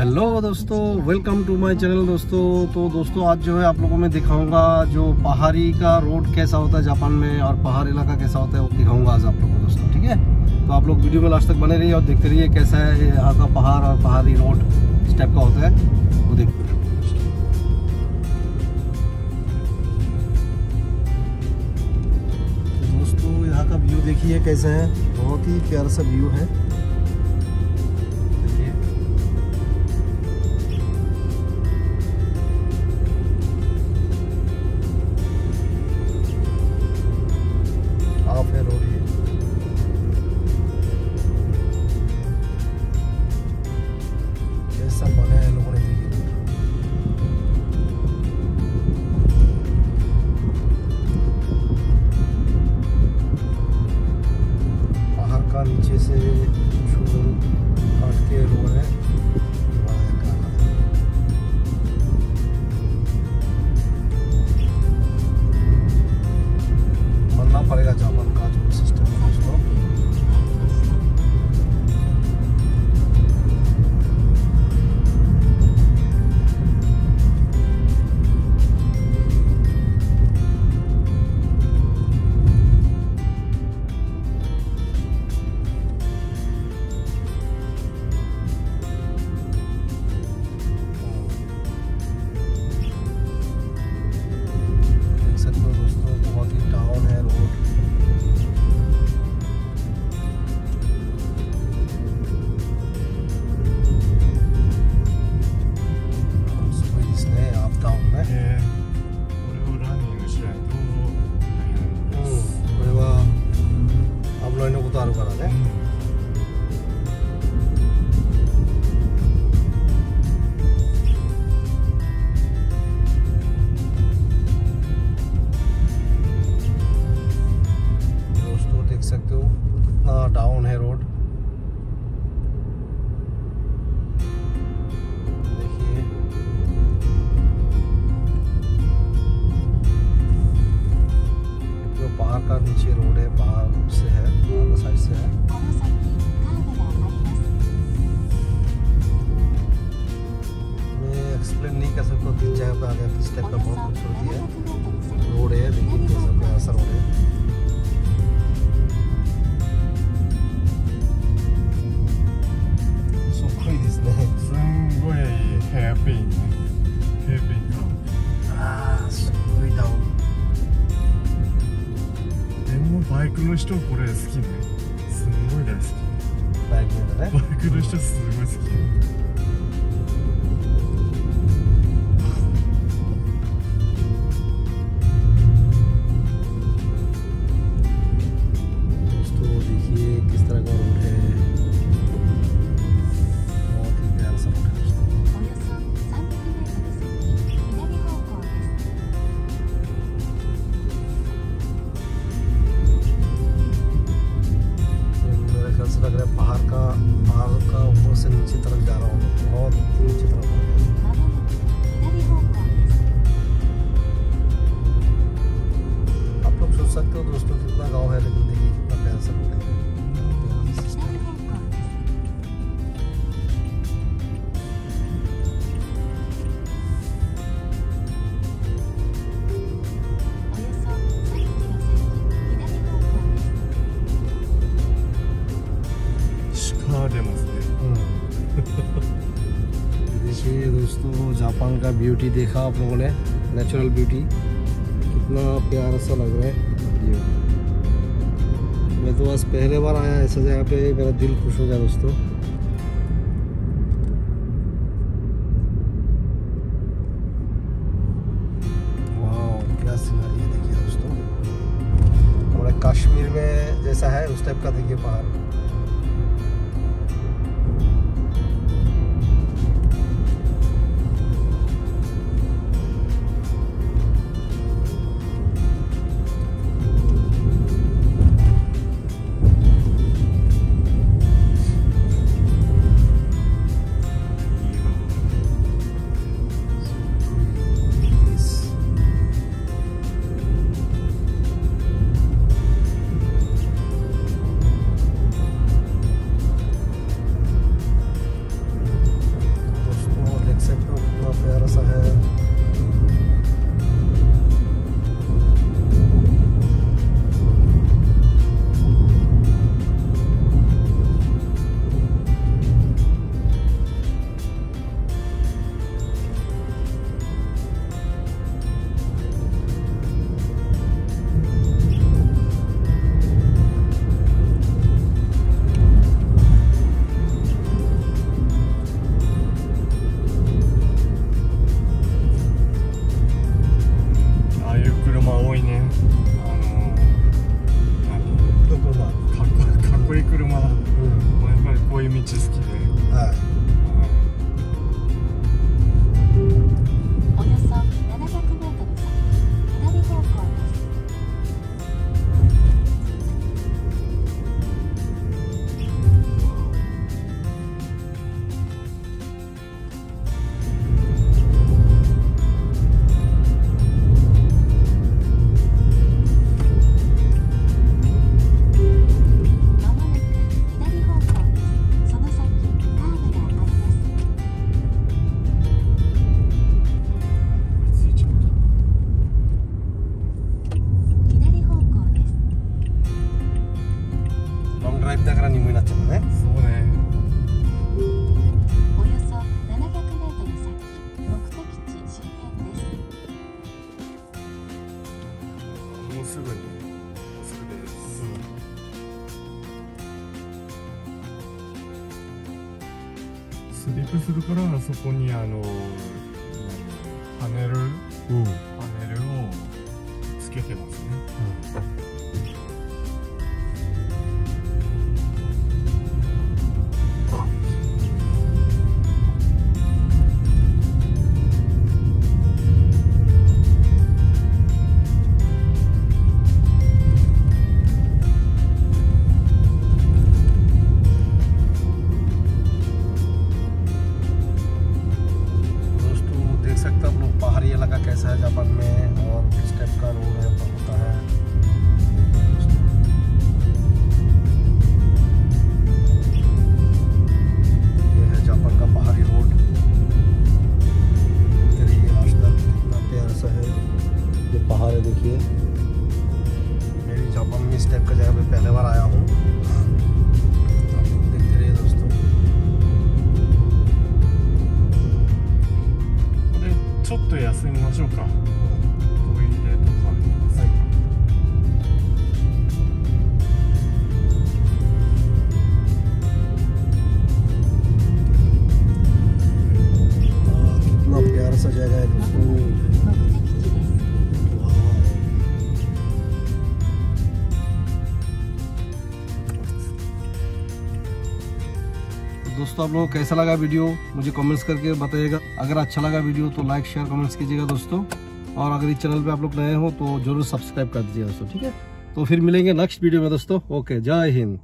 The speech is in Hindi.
हेलो दोस्तों वेलकम टू माय चैनल दोस्तों। तो दोस्तों, आज जो है आप लोगों में दिखाऊँगा जो पहाड़ी का रोड कैसा होता है जापान में और पहाड़ इलाका कैसा होता है वो दिखाऊँगा आज आप लोगों को दोस्तों, ठीक है? तो आप लोग वीडियो में लास्ट तक बने रहिए और देखते रहिए कैसा है यहाँ का पहाड़ और पहाड़ी रोड इस टाइप का होता है। वो देखते रहिए। तो दोस्तों, यहाँ का व्यू देखिए कैसा है। बहुत ही प्यारा सा व्यू है। का नीचे रोड है, बाहर से है, बाहर साइड से है। मैं एक्सप्लेन नहीं कर सकता तीन जगह पर आ गया किस टाइप का बहुत खूबसूरती है। रोड है लेकिन कैसा प्यारा सा रोड है। の人これ好きね。すんごい大好き。バイクでね。バイクの人すごい好き ऐसा लग रहा है पहाड़ का पहाड़ का ऊपर से नीचे तरफ़ जा रहा हूँ। बहुत नीचे तरफ़ आप लोग सोच सकते हो दोस्तों कितना गाँव है, लेकिन देखिए कितना प्यार सकते हैं। हाँ, हाँ। देखिए दोस्तों जापान का ब्यूटी देखा आप लोगों ने नेचुरल ब्यूटी कितना प्यारा सा लग रहा है ये। मैं तो आज पहले बार आया ऐसा जगह पे मेरा दिल खुश हो गया दोस्तों। कश्मीर में जैसा है उस टाइप का देखिए पहाड़। もうすぐに着くです、うん、スリップするからそこにあのパネル、うん、パネルをつけてますね、うん。टाइप का जगह पे पहले बार आया हूँ आप लोग देखते रहिए दोस्तों ここでちょっと休みましょうか दोस्तों, आप लोगों को कैसा लगा वीडियो? मुझे कमेंट्स करके बताइएगा। अगर अच्छा लगा वीडियो तो लाइक शेयर कमेंट्स कीजिएगा दोस्तों। और अगर इस चैनल पे आप लोग नए हो तो ज़रूर सब्सक्राइब कर दीजिएगा दोस्तों, ठीक है? तो फिर मिलेंगे नेक्स्ट वीडियो में दोस्तों। ओके जय हिंद।